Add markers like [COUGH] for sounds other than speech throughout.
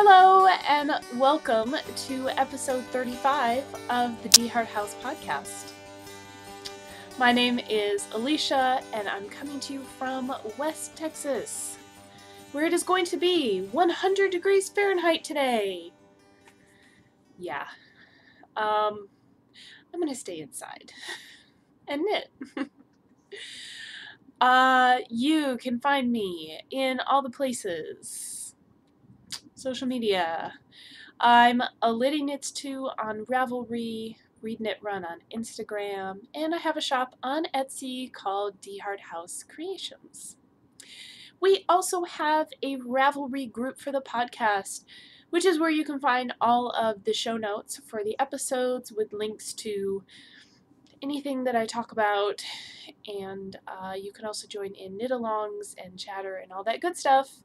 Hello, and welcome to episode 35 of the DeHart House podcast. My name is Alicia, and I'm coming to you from West Texas, where it is going to be 100 degrees Fahrenheit today. Yeah. Um, I'm going to stay inside [LAUGHS] and knit. [LAUGHS] uh, you can find me in all the places. Social media. I'm AlittyKnitsToo on Ravelry, Read Knit Run on Instagram, and I have a shop on Etsy called DeHart House Creations. We also have a Ravelry group for the podcast, which is where you can find all of the show notes for the episodes with links to anything that I talk about. And uh, you can also join in knit alongs and chatter and all that good stuff.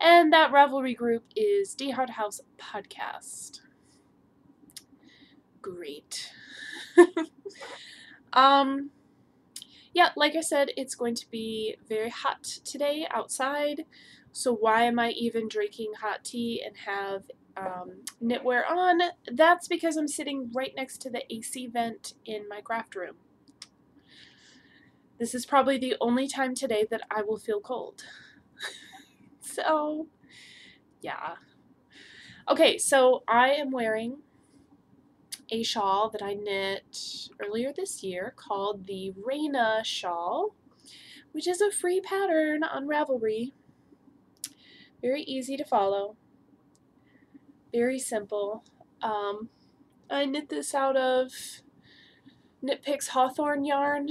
And that Ravelry group is DeHart House Podcast. Great. [LAUGHS] um, yeah, like I said, it's going to be very hot today outside. So why am I even drinking hot tea and have um, knitwear on? That's because I'm sitting right next to the AC vent in my craft room. This is probably the only time today that I will feel cold. So, yeah. Okay, so I am wearing a shawl that I knit earlier this year called the Raina shawl, which is a free pattern on Ravelry. Very easy to follow. Very simple. Um, I knit this out of Knit Picks Hawthorne yarn,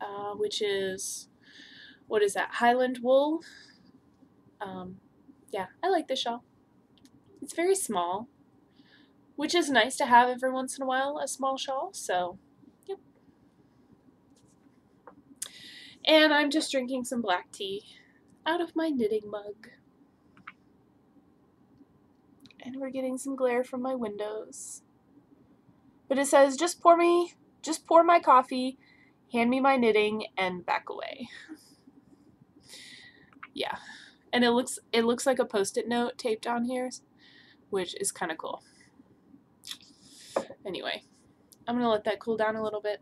uh, which is, what is that, Highland wool. Um, yeah, I like this shawl. It's very small, which is nice to have every once in a while, a small shawl, so, yep. And I'm just drinking some black tea out of my knitting mug. And we're getting some glare from my windows. But it says, just pour me, just pour my coffee, hand me my knitting, and back away. [LAUGHS] yeah. And it looks it looks like a post-it note taped on here, which is kind of cool. Anyway, I'm going to let that cool down a little bit.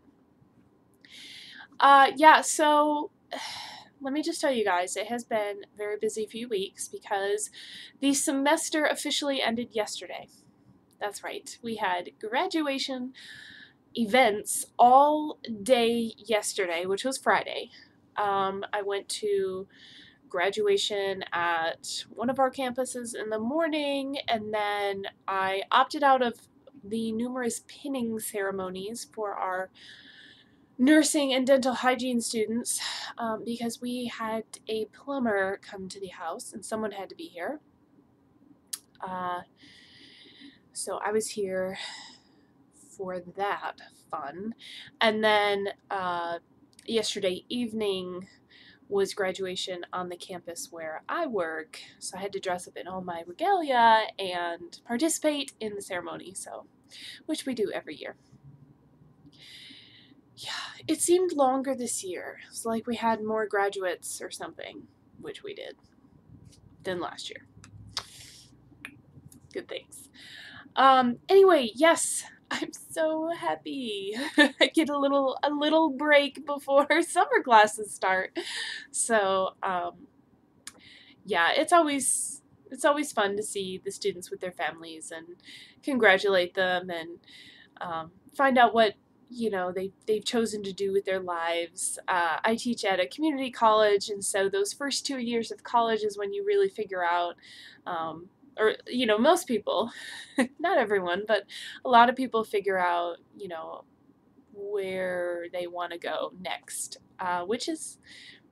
Uh, yeah, so [SIGHS] let me just tell you guys, it has been a very busy few weeks because the semester officially ended yesterday. That's right. We had graduation events all day yesterday, which was Friday. Um, I went to graduation at one of our campuses in the morning, and then I opted out of the numerous pinning ceremonies for our nursing and dental hygiene students um, because we had a plumber come to the house and someone had to be here. Uh, so I was here for that fun. And then uh, yesterday evening was graduation on the campus where I work. So I had to dress up in all my regalia and participate in the ceremony, so which we do every year. Yeah, it seemed longer this year. It's like we had more graduates or something, which we did, than last year. Good things. Um, anyway, yes, I'm so happy. [LAUGHS] I get a little a little break before [LAUGHS] summer classes start. So, um, yeah, it's always it's always fun to see the students with their families and congratulate them and um, find out what you know they they've chosen to do with their lives. Uh, I teach at a community college, and so those first two years of college is when you really figure out, um, or you know, most people, [LAUGHS] not everyone, but a lot of people figure out, you know, where they want to go next, uh, which is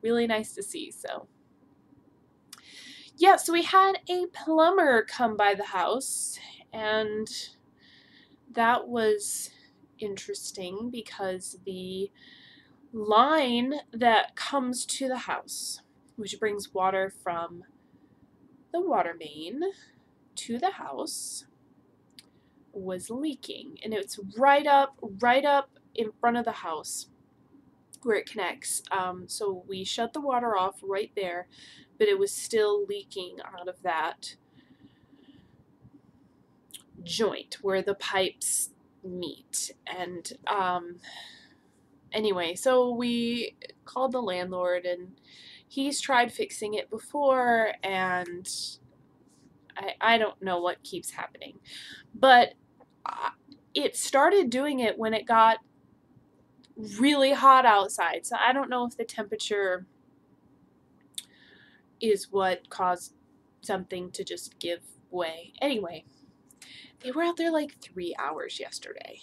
really nice to see. So. Yeah, so we had a plumber come by the house, and that was interesting because the line that comes to the house, which brings water from the water main to the house, was leaking. And it's right up, right up in front of the house where it connects. Um, so we shut the water off right there, but it was still leaking out of that joint where the pipes meet. And um, anyway, so we called the landlord and he's tried fixing it before and I, I don't know what keeps happening. But uh, it started doing it when it got really hot outside. So I don't know if the temperature is what caused something to just give way. Anyway, they were out there like three hours yesterday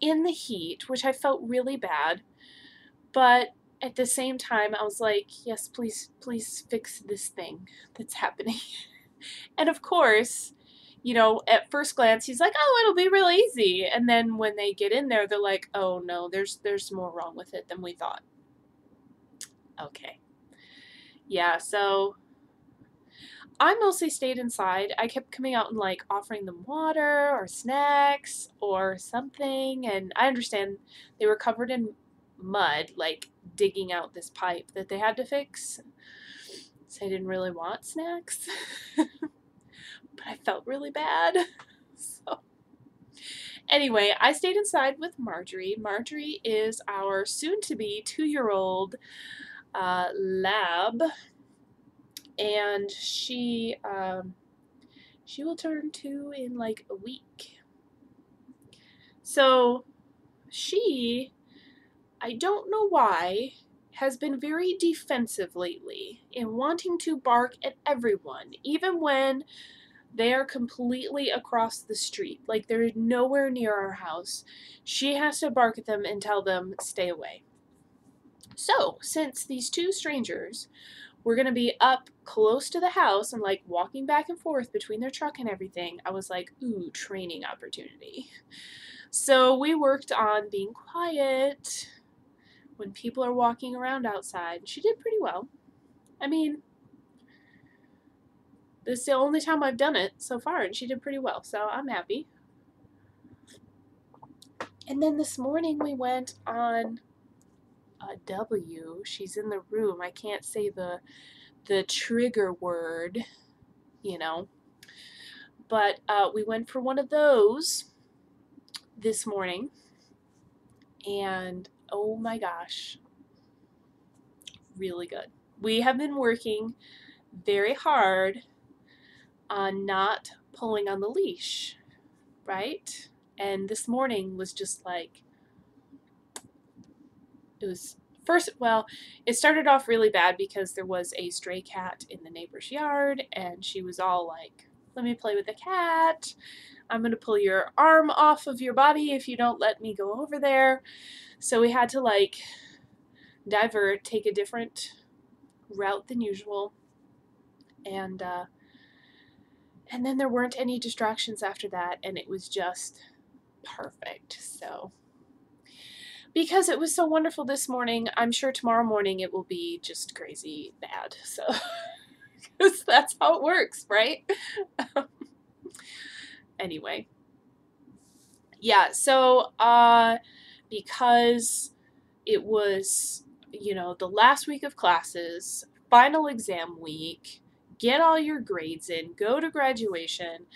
in the heat, which I felt really bad. But at the same time, I was like, yes, please, please fix this thing that's happening. [LAUGHS] and of course, you know, at first glance, he's like, "Oh, it'll be real easy," and then when they get in there, they're like, "Oh no, there's there's more wrong with it than we thought." Okay, yeah. So I mostly stayed inside. I kept coming out and like offering them water or snacks or something, and I understand they were covered in mud, like digging out this pipe that they had to fix. So I didn't really want snacks. [LAUGHS] but I felt really bad. [LAUGHS] So anyway, I stayed inside with Marjorie. Marjorie is our soon-to-be two-year-old uh, lab, and she um, she will turn two in like a week. So she, I don't know why, has been very defensive lately in wanting to bark at everyone, even when they are completely across the street. Like they're nowhere near our house. She has to bark at them and tell them, stay away. So, since these two strangers were going to be up close to the house and like walking back and forth between their truck and everything, I was like, ooh, training opportunity. So, we worked on being quiet when people are walking around outside. She did pretty well. I mean, this is the only time I've done it so far, and she did pretty well, so I'm happy. And then this morning we went on a W. She's in the room. I can't say the the trigger word, you know. But uh, we went for one of those this morning, and oh my gosh, really good. We have been working very hard on not pulling on the leash, right? And this morning was just like, it was first, well, it started off really bad because there was a stray cat in the neighbor's yard, and she was all like, let me play with the cat. I'm going to pull your arm off of your body if you don't let me go over there. So we had to like divert, take a different route than usual. And uh, and then there weren't any distractions after that, and it was just perfect. So, because it was so wonderful this morning, I'm sure tomorrow morning it will be just crazy bad. So, [LAUGHS] that's how it works, right? [LAUGHS] anyway, yeah, so, uh, because it was, you know, the last week of classes, final exam week, get all your grades in, go to graduation.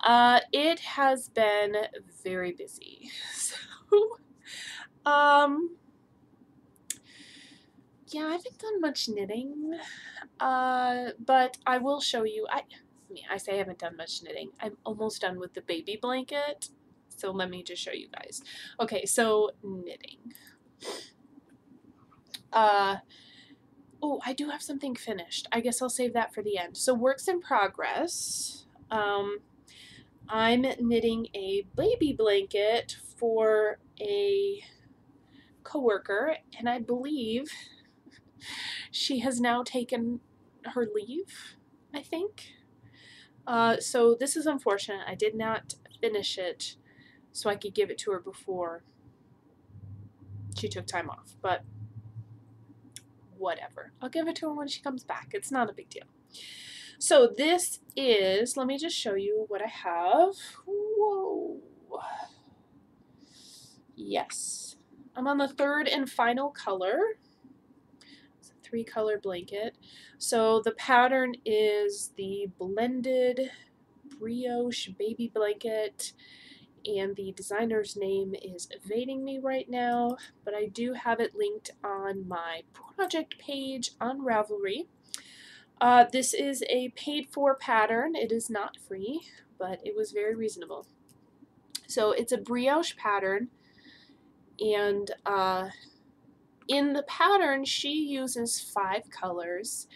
Uh, it has been very busy. [LAUGHS] So, um, yeah, I haven't done much knitting, uh, but I will show you. I, I I say I haven't done much knitting. I'm almost done with the baby blanket, so let me just show you guys. Okay, so knitting. Uh, Oh, I do have something finished. I guess I'll save that for the end. So works in progress. Um, I'm knitting a baby blanket for a coworker, and I believe [LAUGHS] she has now taken her leave, I think. Uh, so this is unfortunate. I did not finish it so I could give it to her before she took time off. But whatever. I'll give it to her when she comes back. It's not a big deal. So this is, let me just show you what I have. Whoa. Yes. I'm on the third and final color. Three color blanket. So the pattern is the blended brioche baby blanket and the designer's name is evading me right now, but I do have it linked on my project page on Ravelry. Uh, this is a paid for pattern. It is not free, but it was very reasonable. So it's a brioche pattern, and uh, in the pattern, she uses five colors,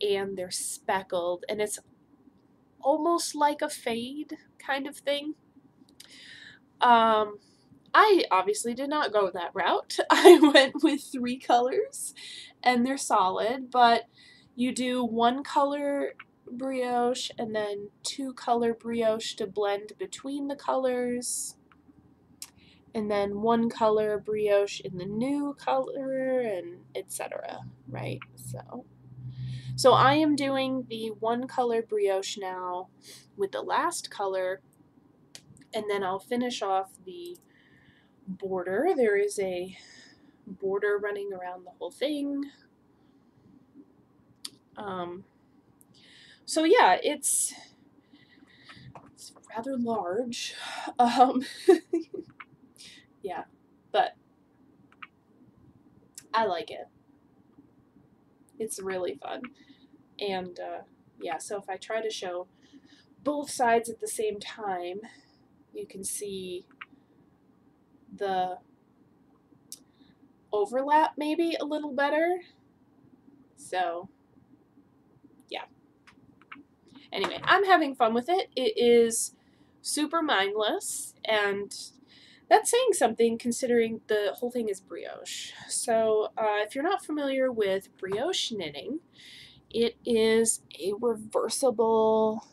and they're speckled, and it's almost like a fade kind of thing. Um, I obviously did not go that route. [LAUGHS] I went with three colors, and they're solid, but you do one color brioche and then two color brioche to blend between the colors and then one color brioche in the new color and etc right? So so I am doing the one color brioche now with the last color and then I'll finish off the border. There is a border running around the whole thing. Um, so yeah, it's it's rather large. [LAUGHS] Um, [LAUGHS] yeah, but I like it. It's really fun. And uh, yeah, so if I try to show both sides at the same time, you can see the overlap maybe a little better. So yeah. Anyway, I'm having fun with it. It is super mindless, and that's saying something considering the whole thing is brioche. So, uh, if you're not familiar with brioche knitting, it is a reversible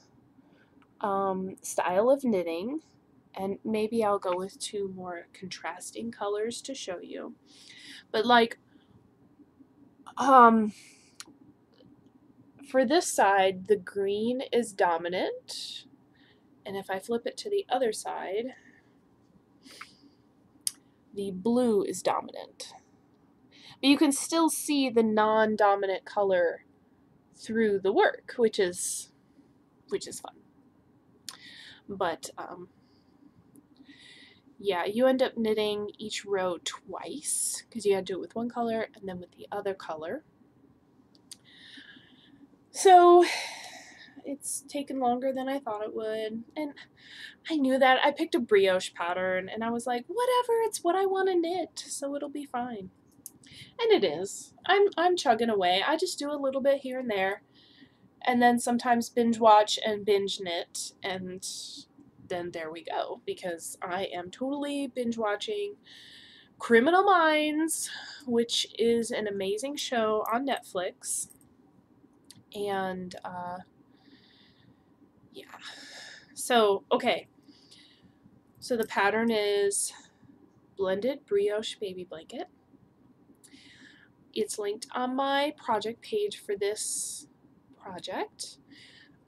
um, style of knitting, and maybe I'll go with two more contrasting colors to show you. But, like, um, for this side, the green is dominant. And if I flip it to the other side, the blue is dominant. But you can still see the non-dominant color through the work, which is which is fun. But um, yeah, you end up knitting each row twice because you had to do it with one color and then with the other color. So it's taken longer than I thought it would. And I knew that. I picked a brioche pattern and I was like, whatever, it's what I want to knit, so it'll be fine. And it is. I'm I'm chugging away. I just do a little bit here and there. And then sometimes binge watch and binge knit and then there we go because I am totally binge watching Criminal Minds, which is an amazing show on Netflix and uh. So, okay. So the pattern is blended brioche baby blanket. It's linked on my project page for this project.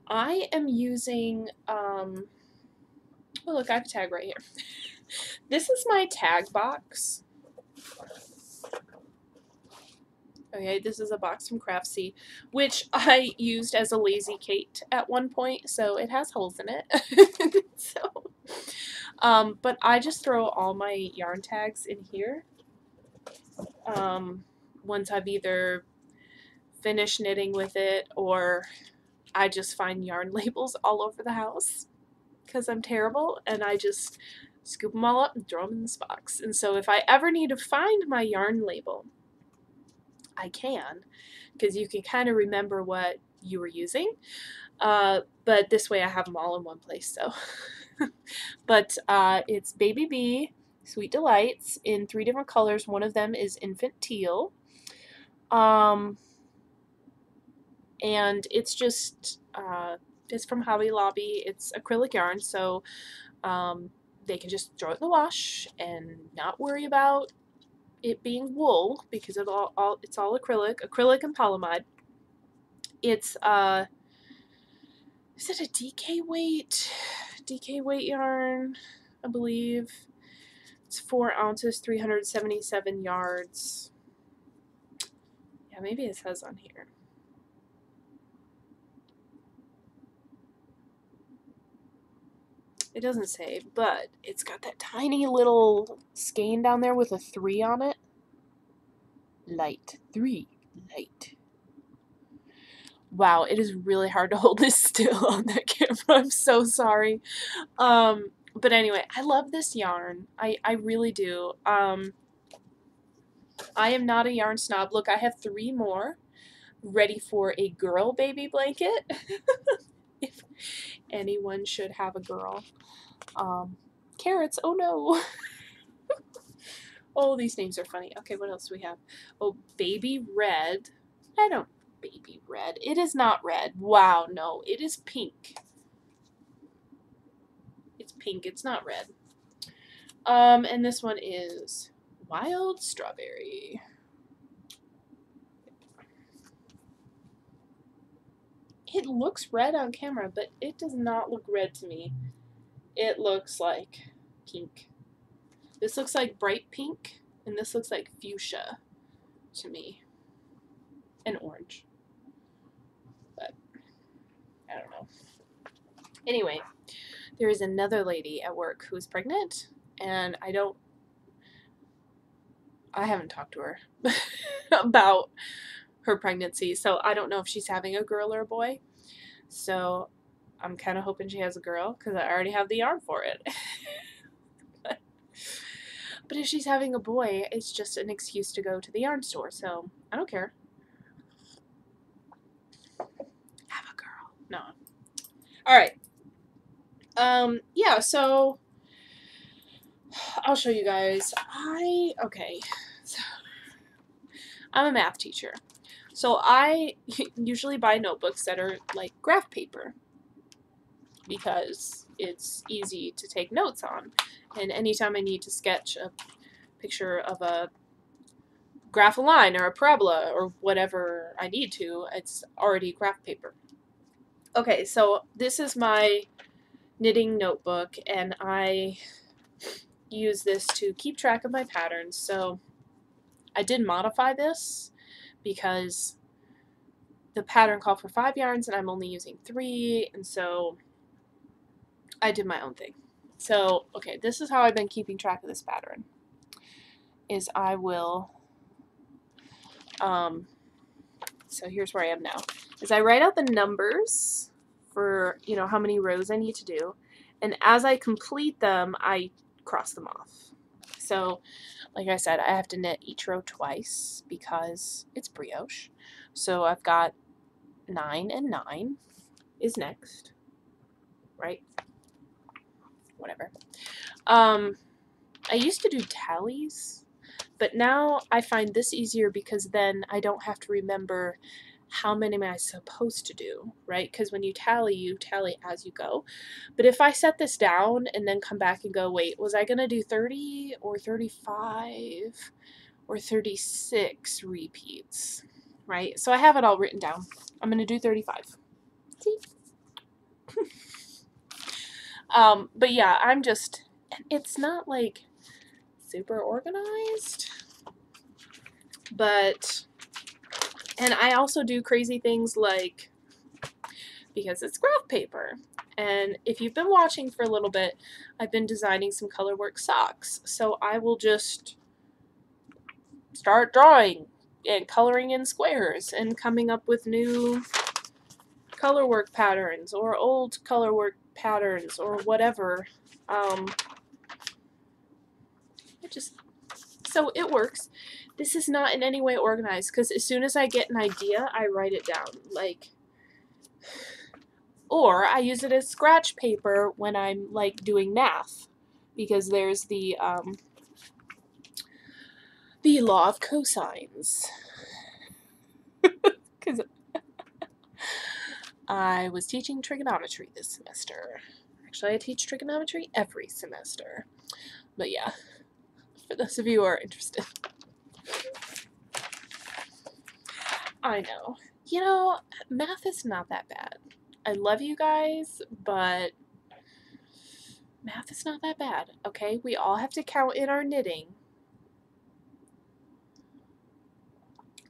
I am using, um, oh look, I have a tag right here. [LAUGHS] this is my tag box Okay, this is a box from Craftsy, which I used as a lazy Kate at one point, so it has holes in it. [LAUGHS] so, um, but I just throw all my yarn tags in here. Um, once I've either finished knitting with it or I just find yarn [LAUGHS] labels all over the house because I'm terrible and I just scoop them all up and throw them in this box. And so if I ever need to find my yarn label, I can because you can kind of remember what you were using. Uh, but this way I have them all in one place. So, [LAUGHS] but uh, it's Baby Bee Sweet Delights in three different colors. One of them is Infant Teal. Um, and it's just, uh, it's from Hobby Lobby. It's acrylic yarn, so um, they can just throw it in the wash and not worry about it being wool because it all, all it's all acrylic, acrylic and polyamide. It's uh, is it a DK weight? DK weight yarn, I believe. It's four ounces, 377 yards. Yeah, maybe it says on here. It doesn't say, but it's got that tiny little skein down there with a three on it. Light. Three. Light. Wow, it is really hard to [LAUGHS] hold this still on that camera. I'm so sorry. Um, but anyway, I love this yarn. I, I really do. Um, I am not a yarn snob. Look, I have three more ready for a girl baby blanket. [LAUGHS] if anyone should have a girl. Um, carrots, oh no. [LAUGHS] oh, these names are funny. Okay, what else do we have? Oh, baby red. I don't, baby red. It is not red. Wow, no, it is pink. It's pink, it's not red. Um, and this one is wild strawberry. It looks red on camera, but it does not look red to me. It looks like pink. This looks like bright pink, and this looks like fuchsia to me. And orange. But, I don't know. Anyway, there is another lady at work who is pregnant, and I don't I haven't talked to her [LAUGHS] about her pregnancy, so I don't know if she's having a girl or a boy. So I'm kind of hoping she has a girl because I already have the yarn for it. [LAUGHS] but, if she's having a boy, it's just an excuse to go to the yarn store, so I don't care. Have a girl. No. Alright. Um, yeah, so I'll show you guys. I, okay, so I'm a math teacher. So I [LAUGHS] usually buy notebooks that are like graph paper because it's easy to take notes on. And anytime I need to sketch a picture of a graph a line or a parabola or whatever I need to, it's already graph paper. Okay, so this is my knitting notebook and I use this to keep track of my patterns. So I did modify this because the pattern called for five yarns and I'm only using three and so I did my own thing. So, okay, this is how I've been keeping track of this pattern. Is I will, um, so here's where I am now. Is I write out the numbers for, you know, how many rows I need to do. And as I complete them, I cross them off. So, like I said, I have to knit each row twice because it's brioche. So I've got 9 and 9 is next, right? Whatever. Um, I used to do tallies, but now I find this easier because then I don't have to remember how many am I supposed to do, right? Because when you tally, you tally as you go. But if I set this down and then come back and go, wait, was I going to do 30 or 35 or 36 repeats, right? So I have it all written down. I'm going to do 35. See? [LAUGHS] um, but yeah, I'm just, it's not like super organized, but and I also do crazy things like, because it's graph paper. And if you've been watching for a little bit, I've been designing some colorwork socks. So I will just start drawing and coloring in squares and coming up with new colorwork patterns or old colorwork patterns or whatever. Um, it just, so it works this is not in any way organized because as soon as I get an idea, I write it down. Like, or I use it as scratch paper when I'm like doing math because there's the um, the law of cosines. [LAUGHS] Because [LAUGHS] I was teaching trigonometry this semester. Actually, I teach trigonometry every semester. But yeah, for those of you who are interested. I know. You know, math is not that bad. I love you guys, but math is not that bad, okay? We all have to count in our knitting.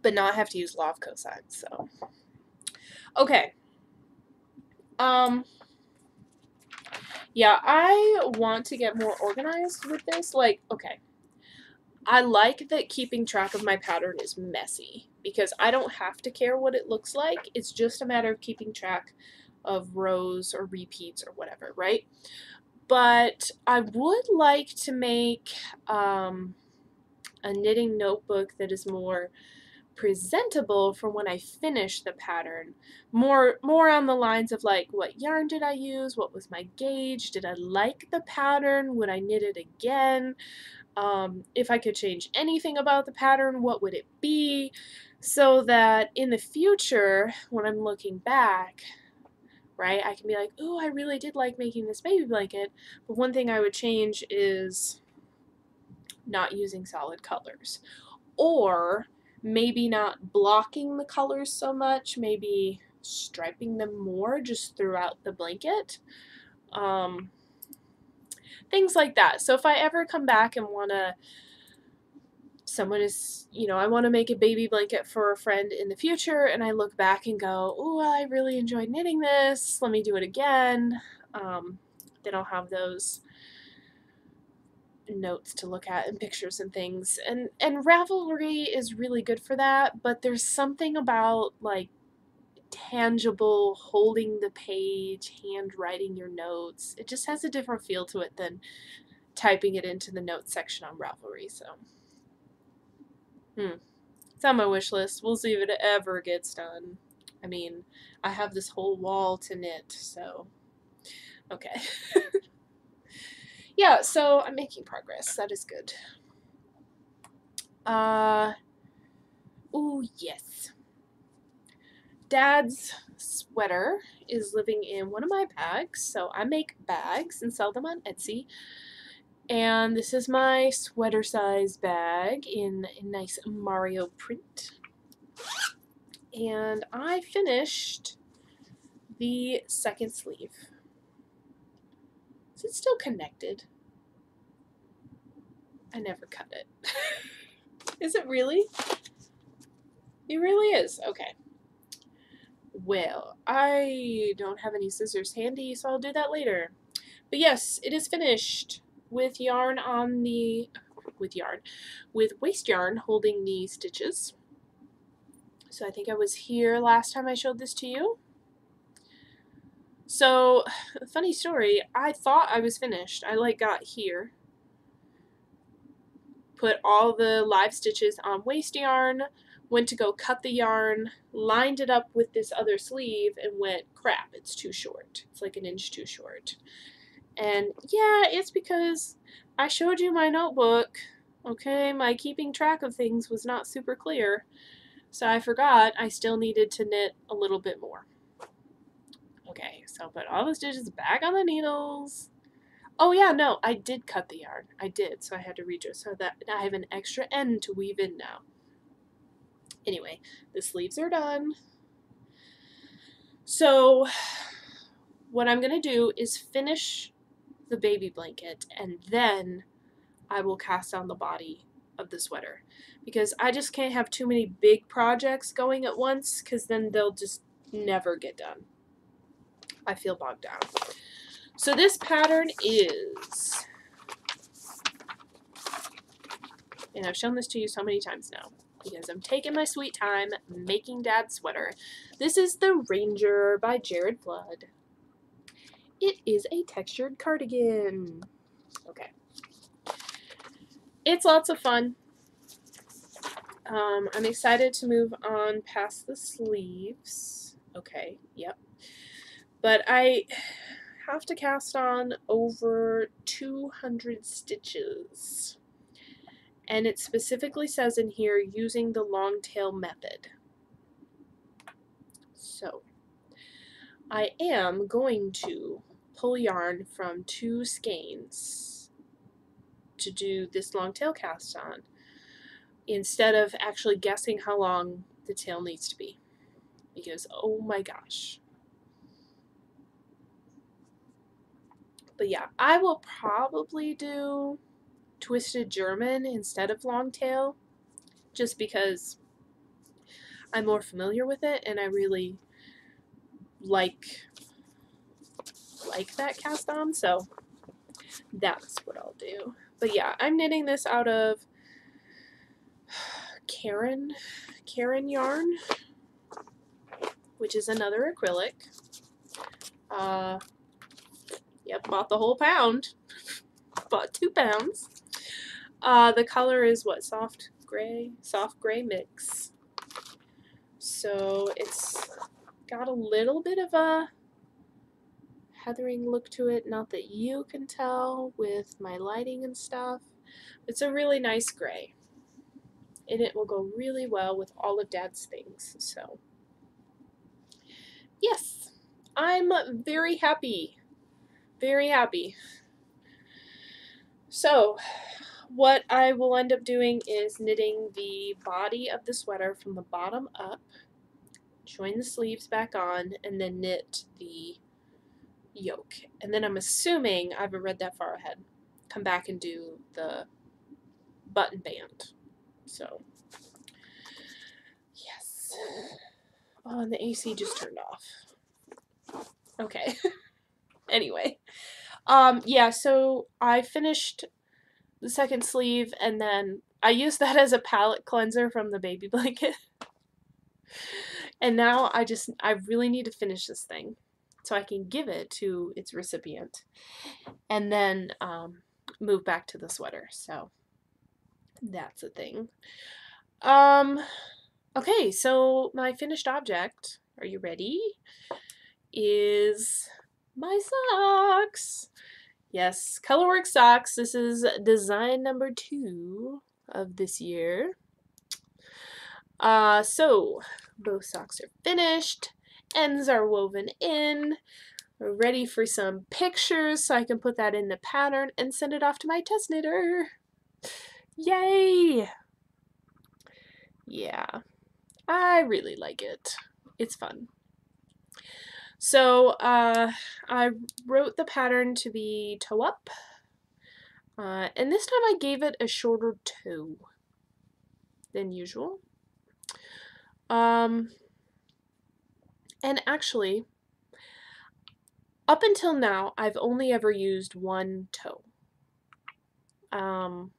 but not have to use law of cosine. So, okay. Um, yeah, I want to get more organized with this. Like, okay. I like that keeping track of my pattern is messy because I don't have to care what it looks like. It's just a matter of keeping track of rows or repeats or whatever, right? But I would like to make um, a knitting notebook that is more presentable for when I finish the pattern. More more on the lines of like what yarn did I use? What was my gauge? Did I like the pattern? Would I knit it again? Um, if I could change anything about the pattern, what would it be? So that in the future, when I'm looking back, right, I can be like, oh, I really did like making this baby blanket, but one thing I would change is not using solid colors. Or maybe not blocking the colors so much, maybe striping them more just throughout the blanket. Um, things like that. So if I ever come back and want to, someone is, you know, I want to make a baby blanket for a friend in the future, and I look back and go, oh, I really enjoyed knitting this. Let me do it again. Um, then I'll have those notes to look at and pictures and things. And and Ravelry is really good for that, but there's something about like tangible holding the page, handwriting your notes. It just has a different feel to it than typing it into the notes section on Ravelry. So, hmm, it's on my wish list. We'll see if it ever gets done. I mean, I have this whole wall to knit, so okay. [LAUGHS] yeah, so I'm making progress. That is good. Uh, oh yes. Dad's sweater is living in one of my bags. So I make bags and sell them on Etsy. And this is my sweater size bag in a nice Mario print. And I finished the second sleeve. Is it still connected? I never cut it. [LAUGHS] is it really? It really is. Okay. Well, I don't have any scissors handy, so I'll do that later. But yes, it is finished with yarn on the with yarn with waste yarn holding the stitches. So I think I was here last time I showed this to you. So, [SIGHS] funny story, I thought I was finished. I like got here, put all the live stitches on waste yarn, went to go cut the yarn, lined it up with this other sleeve, and went, crap, it's too short. It's like an inch too short. And yeah, it's because I showed you my notebook. Okay, my keeping track of things was not super clear. So I forgot I still needed to knit a little bit more. Okay, so put all the stitches back on the needles. Oh yeah, no, I did cut the yarn. I did, so I had to read it so that I have an extra end to weave in now. Anyway, the sleeves are done. So what I'm going to do is finish the baby blanket and then I will cast on the body of the sweater because I just can't have too many big projects going at once because then they'll just never get done. I feel bogged down. So this pattern is, and I've shown this to you so many times now because I'm taking my sweet time making dad's sweater. This is the Ranger by Jared Flood. It is a textured cardigan. Okay. It's lots of fun. Um, I'm excited to move on past the sleeves. Okay, yep. But I have to cast on over 200 stitches. And it specifically says in here using the long tail method. So, I am going to pull yarn from two skeins to do this long tail cast on instead of actually guessing how long the tail needs to be. Because, oh my gosh. But yeah, I will probably do twisted German instead of long tail, just because I'm more familiar with it and I really like like that cast on, so that's what I'll do. But yeah, I'm knitting this out of [SIGHS] Karen, Caron yarn, which is another acrylic. Uh, yep, bought the whole pound. [LAUGHS] bought two pounds. Uh, the color is what, soft gray? Soft gray mix. So it's got a little bit of a heathering look to it. Not that you can tell with my lighting and stuff. It's a really nice gray. And it will go really well with all of Dad's things. So, yes, I'm very happy. Very happy. So, what I will end up doing is knitting the body of the sweater from the bottom up, join the sleeves back on, and then knit the yoke. And then I'm assuming, I haven't read that far ahead, come back and do the button band. So, yes. Oh, and the AC just turned off. Okay. [LAUGHS] anyway. Um, yeah, so I finished the second sleeve and then I used that as a palate cleanser from the baby [LAUGHS] blanket. and now I just, I really need to finish this thing so I can give it to its recipient and then um, move back to the sweater. So that's a thing. Um, okay, so my finished object, are you ready? Is my socks. Yes, Colorwork socks. This is design number two of this year. Uh, so, both socks are finished ends are woven in. We're ready for some pictures so I can put that in the pattern and send it off to my test knitter. Yay! Yeah, I really like it. It's fun. So uh, I wrote the pattern to be toe up. Uh, and this time I gave it a shorter toe than usual. Um, and actually, up until now, I've only ever used one toe. Um,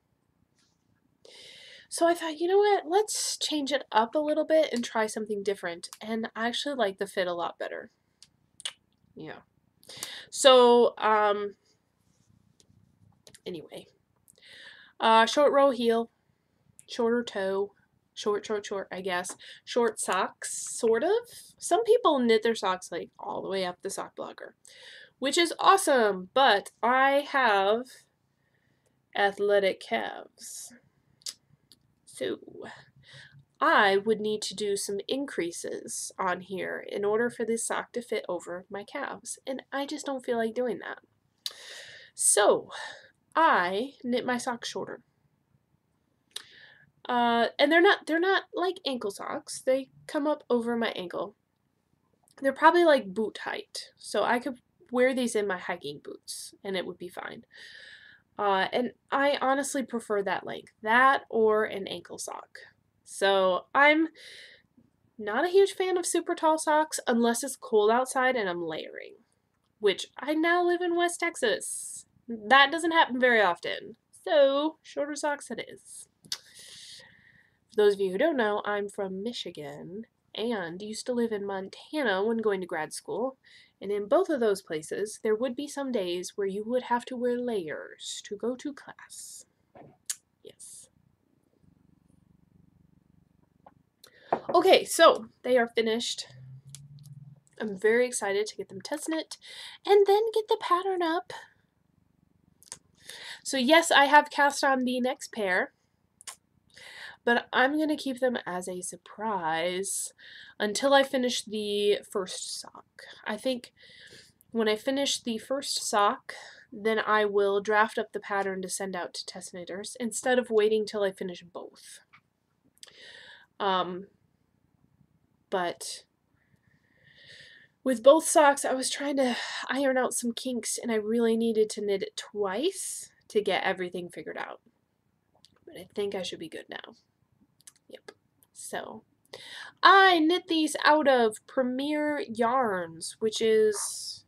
so I thought, you know what, let's change it up a little bit and try something different. And I actually like the fit a lot better. Yeah. So, um, anyway. Uh, short row heel, shorter toe, short, short, short, I guess. Short socks, sort of. Some people knit their socks like all the way up the sock blocker, which is awesome, but I have athletic calves. So I would need to do some increases on here in order for this sock to fit over my calves, and I just don't feel like doing that. So I knit my socks shorter. Uh, and they're not they're not like ankle socks. They come up over my ankle. They're probably like boot height, so I could wear these in my hiking boots and it would be fine. Uh, and I honestly prefer that length, that or an ankle sock. So I'm not a huge fan of super tall socks unless it's cold outside and I'm layering, which I now live in West Texas. That doesn't happen very often. So, shorter socks it is. For those of you who don't know, I'm from Michigan and used to live in Montana when going to grad school. And in both of those places, there would be some days where you would have to wear layers to go to class. Yes. Okay, so they are finished. I'm very excited to get them test knit and then get the pattern up. So yes, I have cast on the next pair but I'm going to keep them as a surprise until I finish the first sock. I think when I finish the first sock, then I will draft up the pattern to send out to test knitters instead of waiting till I finish both. Um, but with both socks, I was trying to iron out some kinks and I really needed to knit it twice to get everything figured out. But I think I should be good now. Yep. So, I knit these out of Premier Yarns, which is,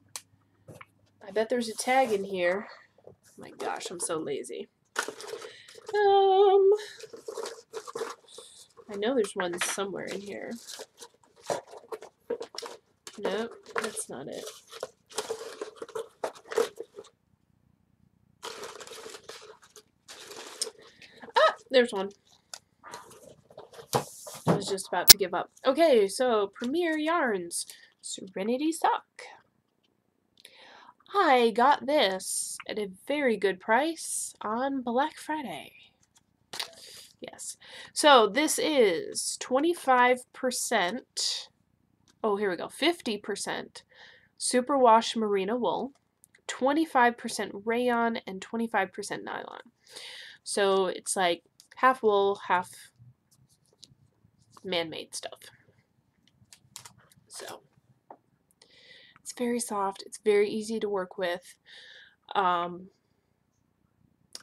I bet there's a tag in here. Oh my gosh, I'm so lazy. Um, I know there's one somewhere in here. Nope, that's not it. Ah, there's one. I was just about to give up. Okay, so Premier Yarns, Serenity Sock. I got this at a very good price on Black Friday. Yes. So this is 25%. Oh, here we go. 50% superwash merino wool, 25% rayon, and 25% nylon. So it's like half wool, half man-made stuff. So it's very soft. It's very easy to work with. Um,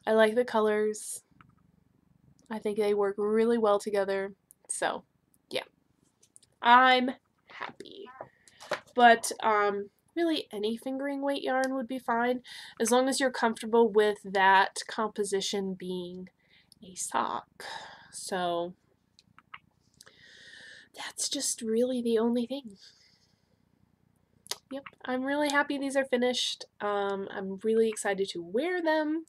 I like the colors. I think they work really well together. So, yeah. I'm happy. But, um, really any fingering weight yarn would be fine as long as you're comfortable with that composition being a sock. So, that's just really the only thing. Yep, I'm really happy these are finished. Um, I'm really excited to wear them.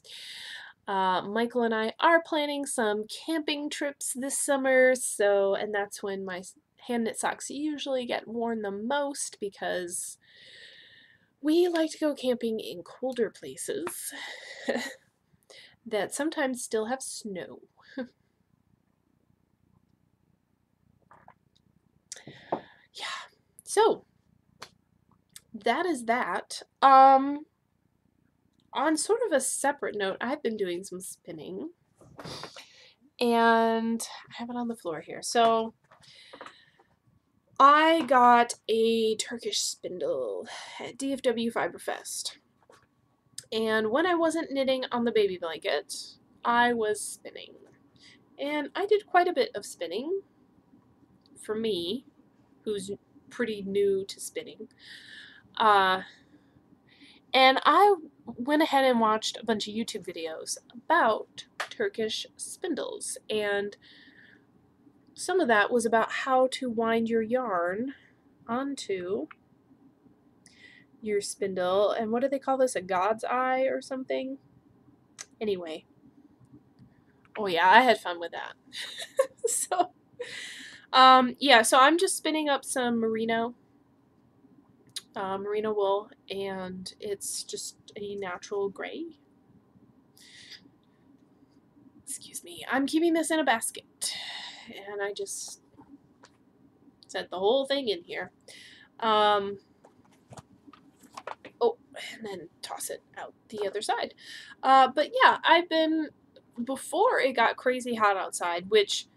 Uh, Michael and I are planning some camping trips this summer, so and that's when my hand knit socks usually get worn the most because we like to go camping in colder places [LAUGHS] that sometimes still have snow. [LAUGHS] yeah, so that is that. Um, on sort of a separate note, I've been doing some spinning. And I have it on the floor here. So I got a Turkish spindle at DFW Fiberfest. And when I wasn't knitting on the baby blanket, I was spinning. And I did quite a bit of spinning for me, who's pretty new to spinning. Uh, and I went ahead and watched a bunch of YouTube videos about Turkish spindles. And some of that was about how to wind your yarn onto your spindle. And what do they call this? A god's eye or something? Anyway. Oh yeah, I had fun with that. [LAUGHS] so, um, yeah, so I'm just spinning up some merino uh, merino wool and it's just a natural gray. Excuse me. I'm keeping this in a basket and I just set the whole thing in here. Um, oh, and then toss it out the other side. Uh, but yeah, I've been, before it got crazy hot outside, which,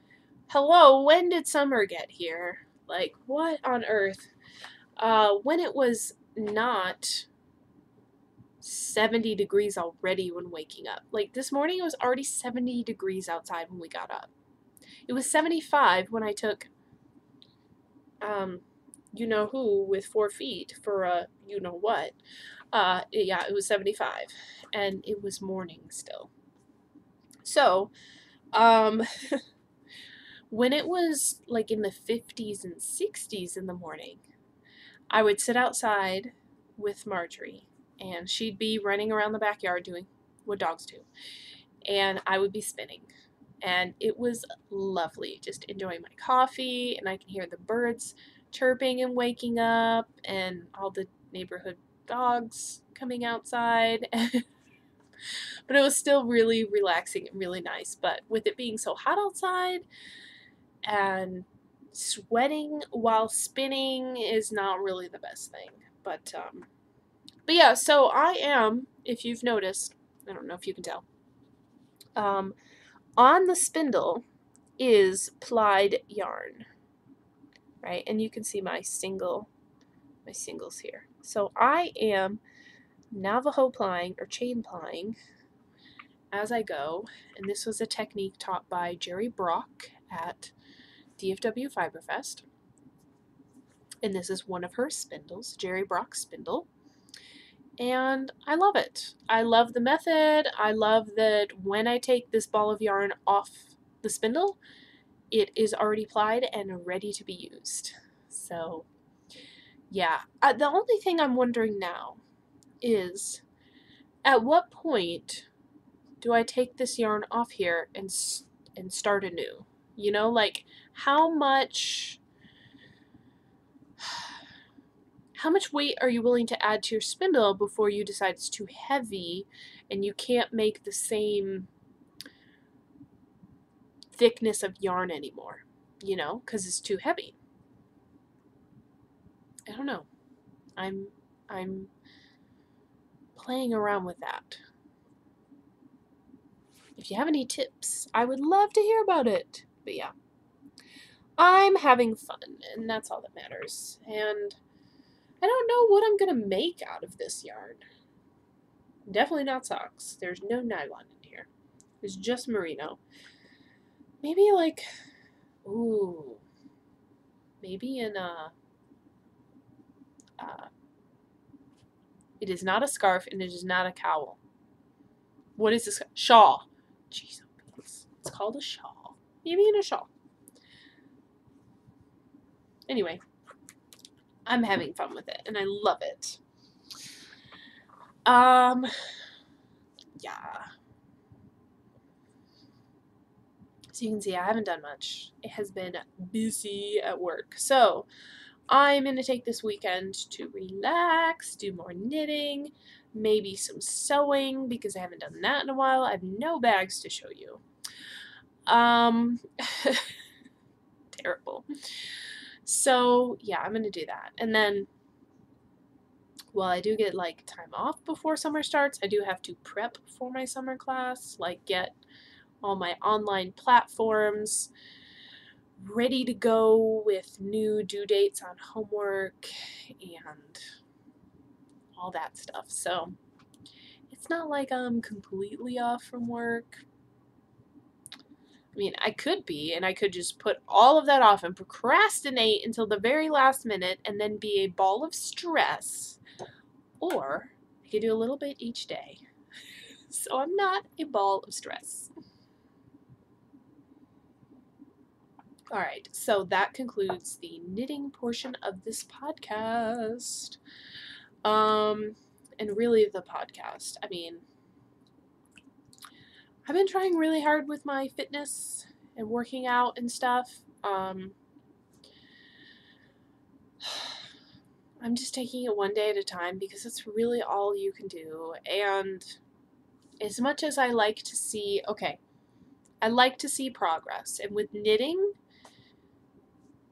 hello, when did summer get here? Like, what on earth? Uh, when it was not 70 degrees already when waking up. Like this morning, it was already 70 degrees outside when we got up. It was 75 when I took, um, you know who with four feet for a you know what. Uh, yeah, it was 75, and it was morning still. So, um, [LAUGHS] when it was like in the 50s and 60s in the morning, I would sit outside with Marjorie, and she'd be running around the backyard doing what dogs do, and I would be spinning. And it was lovely, just enjoying my coffee, and I can hear the birds chirping and waking up, and all the neighborhood dogs coming outside. [LAUGHS] but it was still really relaxing and really nice. But with it being so hot outside and sweating while spinning is not really the best thing. But um, but yeah, so I am, if you've noticed, I don't know if you can tell, um, on the spindle is plied yarn, right? And you can see my single, my singles here. So I am Navajo plying or chain plying as I go, and this was a technique taught by Jerry Brock at DFW Fiberfest. And this is one of her spindles, Jerry Brock spindle. And I love it. I love the method. I love that when I take this ball of yarn off the spindle, it is already plied and ready to be used. So, yeah. Uh, the only thing I'm wondering now is at what point do I take this yarn off here and and start anew? You know, like how much how much weight are you willing to add to your spindle before you decide it's too heavy and you can't make the same thickness of yarn anymore, you know, because it's too heavy. I don't know. I'm I'm playing around with that. If you have any tips, I would love to hear about it. But yeah. I'm having fun, and that's all that matters. And I don't know what I'm going to make out of this yarn. Definitely not socks. There's no nylon in here. It's just merino. Maybe like, ooh, maybe in a, uh, it is not a scarf and it is not a cowl. What is this? Shawl. Jeez, it's called a shawl. Maybe in a shawl. Anyway, I'm having fun with it and I love it. Um, yeah. So you can see I haven't done much. It has been busy at work. So I'm going to take this weekend to relax, do more knitting, maybe some sewing because I haven't done that in a while. I have no bags to show you. Um, [LAUGHS] terrible. So yeah, I'm going to do that. And then while I do get like time off before summer starts, I do have to prep for my summer class, like get all my online platforms ready to go with new due dates on homework and all that stuff. So it's not like I'm completely off from work, I mean, I could be, and I could just put all of that off and procrastinate until the very last minute and then be a ball of stress. Or I could do a little bit each day. [LAUGHS] So I'm not a ball of stress. All right, so that concludes the knitting portion of this podcast. Um, and really the podcast. I mean, I've been trying really hard with my fitness and working out and stuff. Um, [SIGHS] I'm just taking it one day at a time because it's really all you can do. And as much as I like to see, okay, I like to see progress. And with knitting,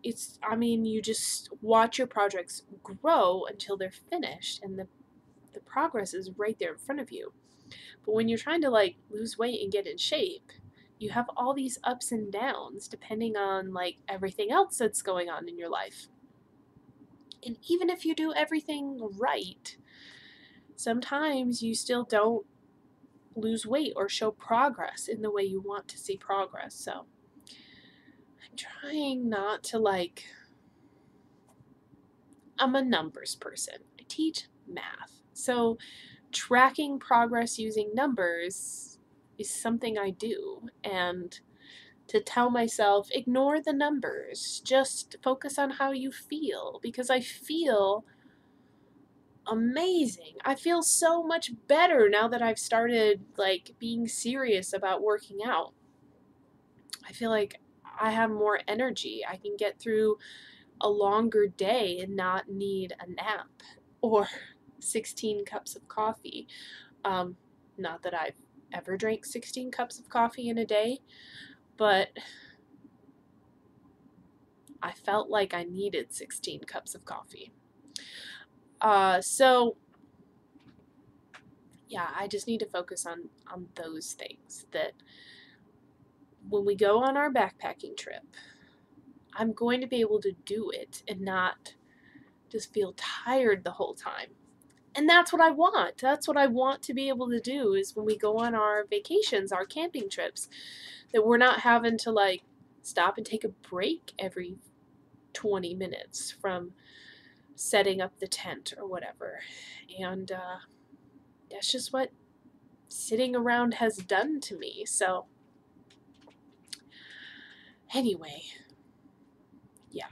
it's, I mean, you just watch your projects grow until they're finished and the, the progress is right there in front of you. But when you're trying to like lose weight and get in shape, you have all these ups and downs depending on like everything else that's going on in your life. And even if you do everything right, sometimes you still don't lose weight or show progress in the way you want to see progress. So I'm trying not to like I'm a numbers person. I teach math. So tracking progress using numbers is something I do. And to tell myself, ignore the numbers, just focus on how you feel because I feel amazing. I feel so much better now that I've started like being serious about working out. I feel like I have more energy. I can get through a longer day and not need a nap or 16 cups of coffee. Um, not that I've ever drank 16 cups of coffee in a day, but I felt like I needed 16 cups of coffee. Uh, so, yeah, I just need to focus on, on those things that when we go on our backpacking trip, I'm going to be able to do it and not just feel tired the whole time and that's what I want. That's what I want to be able to do is when we go on our vacations, our camping trips, that we're not having to like stop and take a break every 20 minutes from setting up the tent or whatever. And uh, that's just what sitting around has done to me. So, anyway, yeah.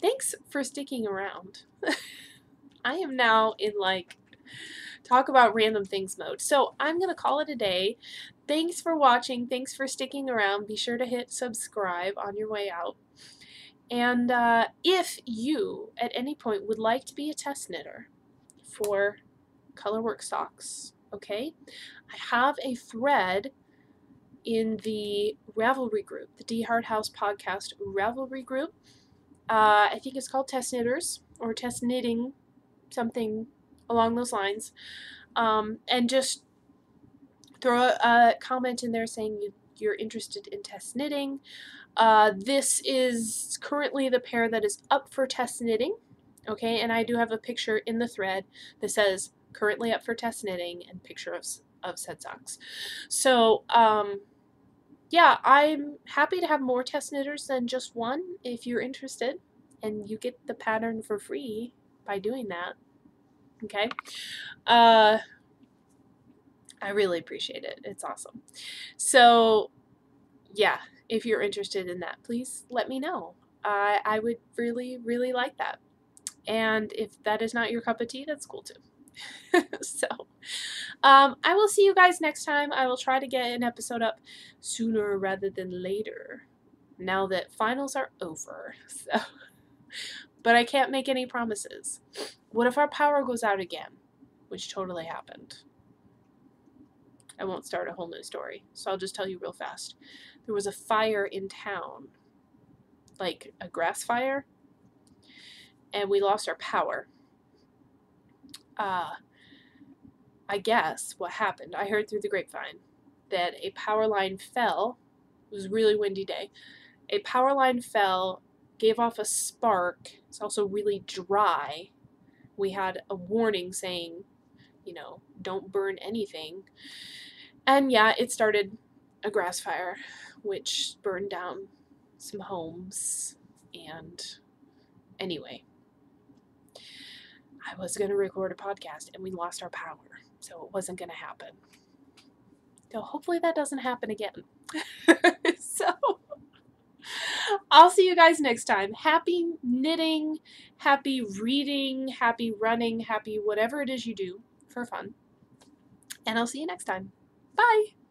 Thanks for sticking around. [LAUGHS] I am now in like talk about random things mode. So I'm going to call it a day. Thanks for watching. Thanks for sticking around. Be sure to hit subscribe on your way out. And uh, if you, at any point, would like to be a test knitter for Colorwork Socks, okay, I have a thread in the Ravelry group, the DeHart House podcast Ravelry group. Uh, I think it's called Test Knitters or Test Knitting, something along those lines. Um, and just throw a, comment in there saying you, you're interested in test knitting. Uh, this is currently the pair that is up for test knitting. Okay, and I do have a picture in the thread that says currently up for test knitting and picture of, of said socks. So, um, yeah, I'm happy to have more test knitters than just one if you're interested. And you get the pattern for free by doing that. Okay? Uh, I really appreciate it. It's awesome. So, yeah, if you're interested in that, please let me know. I, I would really, really like that. And if that is not your cup of tea, that's cool too. [LAUGHS] so, um, I will see you guys next time. I will try to get an episode up sooner rather than later now that finals are over. [LAUGHS] So, but I can't make any promises. What if our power goes out again? Which totally happened. I won't start a whole new story, so I'll just tell you real fast. There was a fire in town, like a grass fire, and we lost our power. Uh, I guess what happened, I heard through the grapevine that a power line fell. It was a really windy day. A power line fell, gave off a spark. It's also really dry. We had a warning saying, you know, don't burn anything. And yeah, it started a grass fire, which burned down some homes. And anyway, I was going to record a podcast and we lost our power. So it wasn't going to happen. So hopefully that doesn't happen again. [LAUGHS] so I'll see you guys next time. Happy knitting, happy reading, happy running, happy whatever it is you do for fun. And I'll see you next time. Bye.